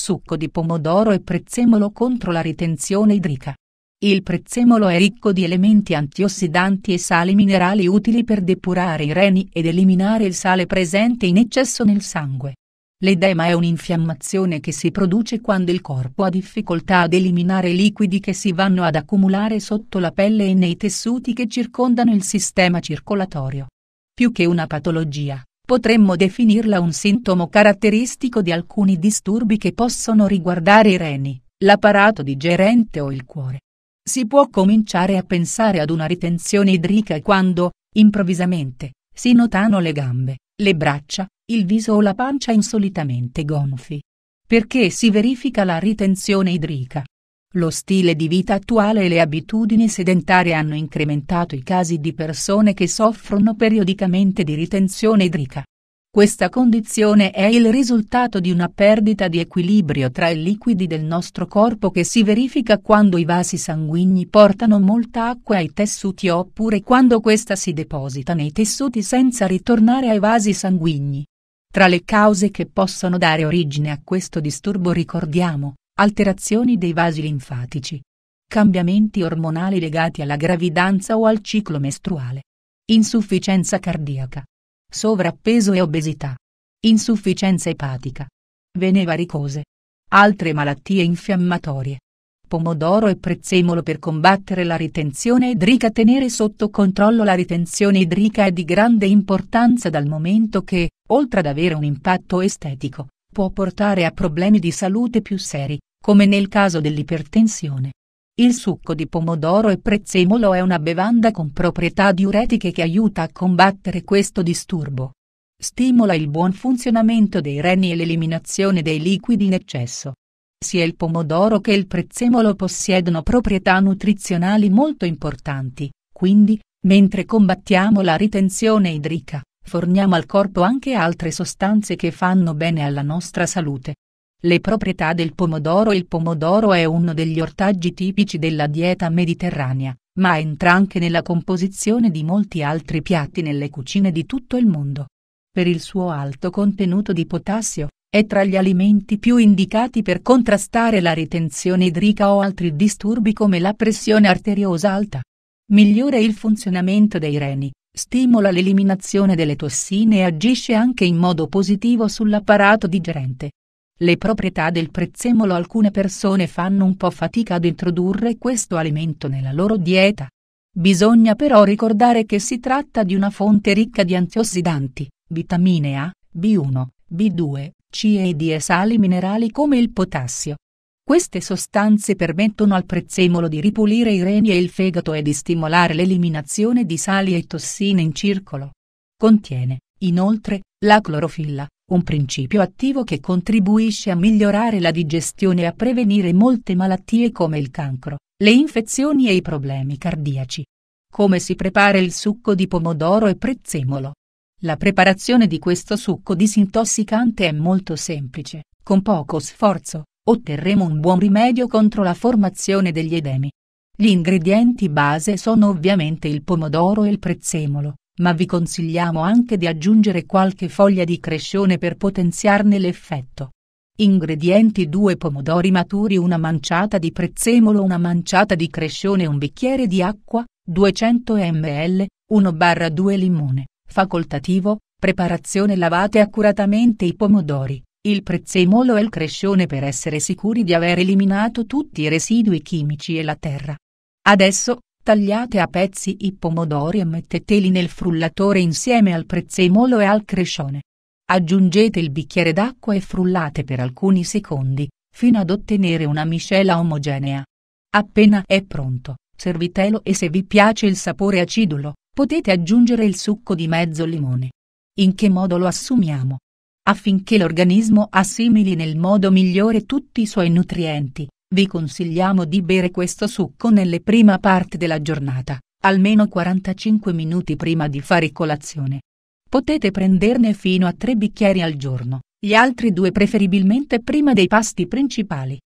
Succo di pomodoro e prezzemolo contro la ritenzione idrica. Il prezzemolo è ricco di elementi antiossidanti e sali minerali utili per depurare i reni ed eliminare il sale presente in eccesso nel sangue. L'edema è un'infiammazione che si produce quando il corpo ha difficoltà ad eliminare liquidi che si vanno ad accumulare sotto la pelle e nei tessuti che circondano il sistema circolatorio. Più che una patologia, potremmo definirla un sintomo caratteristico di alcuni disturbi che possono riguardare i reni, l'apparato digerente o il cuore. Si può cominciare a pensare ad una ritenzione idrica quando, improvvisamente, si notano le gambe, le braccia, il viso o la pancia insolitamente gonfi. Perché si verifica la ritenzione idrica? Lo stile di vita attuale e le abitudini sedentarie hanno incrementato i casi di persone che soffrono periodicamente di ritenzione idrica. Questa condizione è il risultato di una perdita di equilibrio tra i liquidi del nostro corpo che si verifica quando i vasi sanguigni portano molta acqua ai tessuti oppure quando questa si deposita nei tessuti senza ritornare ai vasi sanguigni. Tra le cause che possono dare origine a questo disturbo ricordiamo alterazioni dei vasi linfatici, cambiamenti ormonali legati alla gravidanza o al ciclo mestruale, insufficienza cardiaca, sovrappeso e obesità, insufficienza epatica, vene varicose, altre malattie infiammatorie. Pomodoro e prezzemolo per combattere la ritenzione idrica Tenere sotto controllo la ritenzione idrica è di grande importanza dal momento che, oltre ad avere un impatto estetico, può portare a problemi di salute più seri, come nel caso dell'ipertensione. Il succo di pomodoro e prezzemolo è una bevanda con proprietà diuretiche che aiuta a combattere questo disturbo. Stimola il buon funzionamento dei reni e l'eliminazione dei liquidi in eccesso. Sia il pomodoro che il prezzemolo possiedono proprietà nutrizionali molto importanti, quindi, mentre combattiamo la ritenzione idrica, forniamo al corpo anche altre sostanze che fanno bene alla nostra salute. Le proprietà del pomodoro Il pomodoro è uno degli ortaggi tipici della dieta mediterranea, ma entra anche nella composizione di molti altri piatti nelle cucine di tutto il mondo. Per il suo alto contenuto di potassio, è tra gli alimenti più indicati per contrastare la ritenzione idrica o altri disturbi come la pressione arteriosa alta. Migliora il funzionamento dei reni, stimola l'eliminazione delle tossine e agisce anche in modo positivo sull'apparato digerente. Le proprietà del prezzemolo Alcune persone fanno un po' fatica ad introdurre questo alimento nella loro dieta. Bisogna però ricordare che si tratta di una fonte ricca di antiossidanti, vitamine A, B1, B2, C e D e sali minerali come il potassio. Queste sostanze permettono al prezzemolo di ripulire i reni e il fegato e di stimolare l'eliminazione di sali e tossine in circolo. Contiene, inoltre, la clorofilla, un principio attivo che contribuisce a migliorare la digestione e a prevenire molte malattie come il cancro, le infezioni e i problemi cardiaci. Come si prepara il succo di pomodoro e prezzemolo? La preparazione di questo succo disintossicante è molto semplice, con poco sforzo, otterremo un buon rimedio contro la formazione degli edemi. Gli ingredienti base sono ovviamente il pomodoro e il prezzemolo, ma vi consigliamo anche di aggiungere qualche foglia di crescione per potenziarne l'effetto. Ingredienti 2 pomodori maturi una manciata di prezzemolo una manciata di crescione un bicchiere di acqua, 200 ml, 1-2 limone, facoltativo, preparazione lavate accuratamente i pomodori, il prezzemolo e il crescione per essere sicuri di aver eliminato tutti i residui chimici e la terra. Adesso, Tagliate a pezzi i pomodori e metteteli nel frullatore insieme al prezzemolo e al crescione. Aggiungete il bicchiere d'acqua e frullate per alcuni secondi, fino ad ottenere una miscela omogenea. Appena è pronto, servitelo e se vi piace il sapore acidulo, potete aggiungere il succo di mezzo limone. In che modo lo assumiamo? Affinché l'organismo assimili nel modo migliore tutti i suoi nutrienti, vi consigliamo di bere questo succo nelle prima parte della giornata, almeno 45 minuti prima di fare colazione. Potete prenderne fino a 3 bicchieri al giorno, gli altri due preferibilmente prima dei pasti principali.